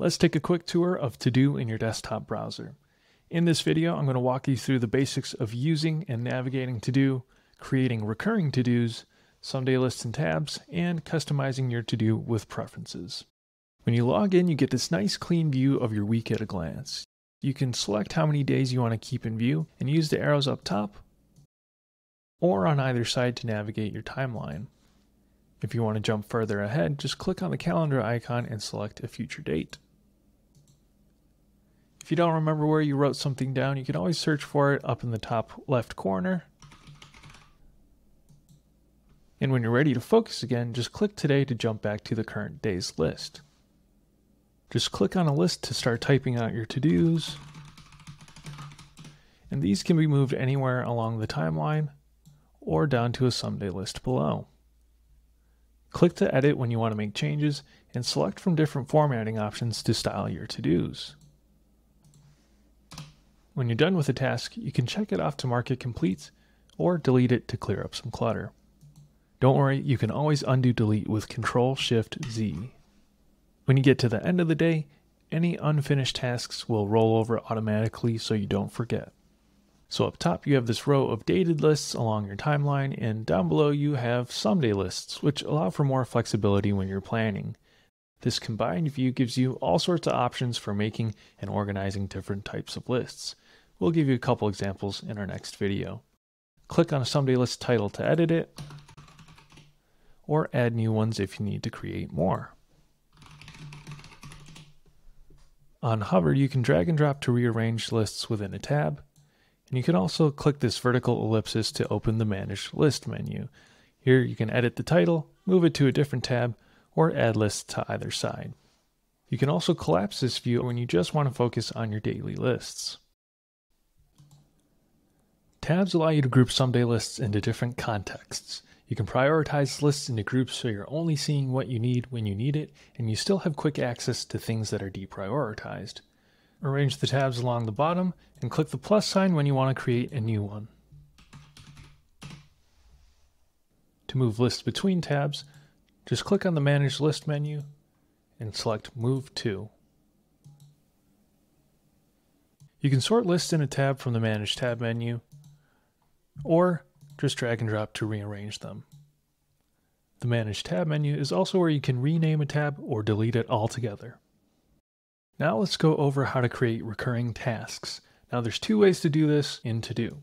Let's take a quick tour of TeuxDeux in your desktop browser. In this video, I'm going to walk you through the basics of using and navigating TeuxDeux, creating recurring To-Dos, someday lists and tabs, and customizing your TeuxDeux with preferences. When you log in, you get this nice clean view of your week at a glance. You can select how many days you want to keep in view and use the arrows up top or on either side to navigate your timeline. If you want to jump further ahead, just click on the calendar icon and select a future date. If you don't remember where you wrote something down, you can always search for it up in the top left corner. And when you're ready to focus again, just click today to jump back to the current day's list. Just click on a list to start typing out your to-dos. And these can be moved anywhere along the timeline or down to a someday list below. Click to edit when you want to make changes and select from different formatting options to style your to-dos. When you're done with a task, you can check it off to mark it complete or delete it to clear up some clutter. Don't worry, you can always undo delete with Control Shift Z. When you get to the end of the day, any unfinished tasks will roll over automatically so you don't forget. So up top you have this row of dated lists along your timeline and down below you have someday lists which allow for more flexibility when you're planning. This combined view gives you all sorts of options for making and organizing different types of lists. We'll give you a couple examples in our next video. Click on a someday list title to edit it, or add new ones if you need to create more. On Hover, you can drag and drop to rearrange lists within a tab, and you can also click this vertical ellipsis to open the Manage List menu. Here you can edit the title, move it to a different tab, or add lists to either side. You can also collapse this view when you just want to focus on your daily lists. Tabs allow you to group someday lists into different contexts. You can prioritize lists into groups so you're only seeing what you need when you need it, and you still have quick access to things that are deprioritized. Arrange the tabs along the bottom and click the plus sign when you want to create a new one. To move lists between tabs, just click on the Manage List menu and select Move To. You can sort lists in a tab from the Manage tab menu, or just drag and drop to rearrange them. The Manage tab menu is also where you can rename a tab or delete it altogether. Now let's go over how to create recurring tasks. Now there's two ways to do this in TeuxDeux.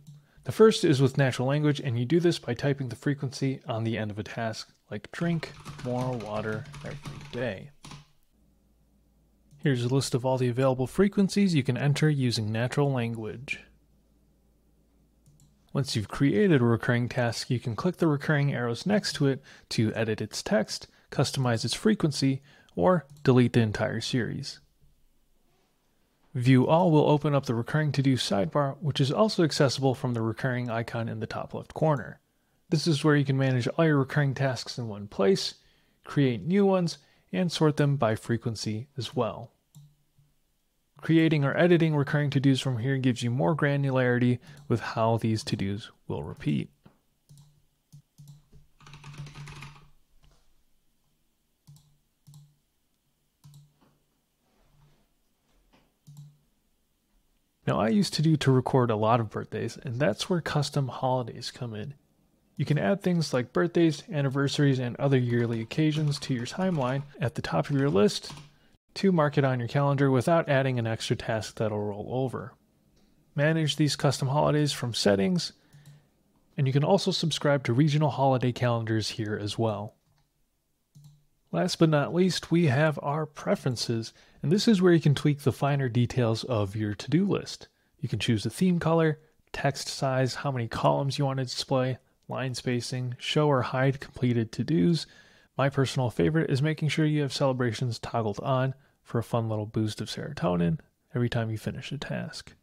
The first is with natural language and you do this by typing the frequency on the end of a task like drink more water every day. Here's a list of all the available frequencies you can enter using natural language. Once you've created a recurring task, you can click the recurring arrows next to it to edit its text, customize its frequency, or delete the entire series. View All will open up the Recurring To Do sidebar, which is also accessible from the recurring icon in the top left corner. This is where you can manage all your recurring tasks in one place, create new ones, and sort them by frequency as well. Creating or editing recurring to-dos from here gives you more granularity with how these to-dos will repeat. Now, I used TeuxDeux to record a lot of birthdays, and that's where custom holidays come in. You can add things like birthdays, anniversaries, and other yearly occasions to your timeline at the top of your list to mark it on your calendar without adding an extra task that'll roll over. Manage these custom holidays from settings, and you can also subscribe to regional holiday calendars here as well. Last but not least, we have our preferences, and this is where you can tweak the finer details of your to-do list. You can choose the theme color, text size, how many columns you want to display, line spacing, show or hide completed to-dos. My personal favorite is making sure you have celebrations toggled on for a fun little boost of serotonin every time you finish a task.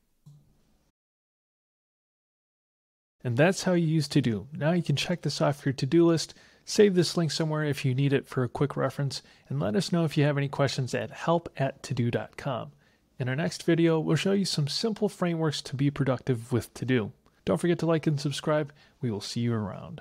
And that's how you use TeuxDeux. Now you can check this off your to-do list Save this link somewhere if you need it for a quick reference, and let us know if you have any questions at help at teuxdeux.com. In our next video, we'll show you some simple frameworks to be productive with TeuxDeux. Don't forget to like and subscribe. We will see you around.